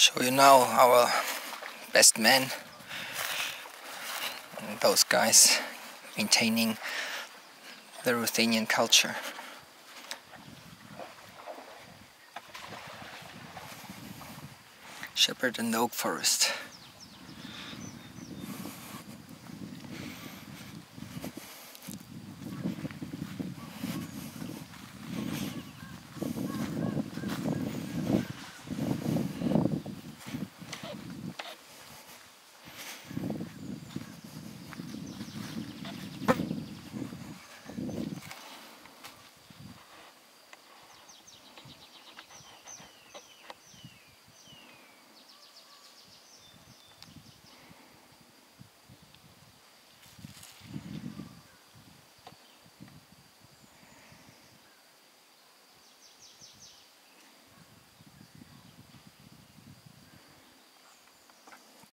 show you now our best men those guys maintaining the Ruthenian culture. Shepherd in the Oak Forest.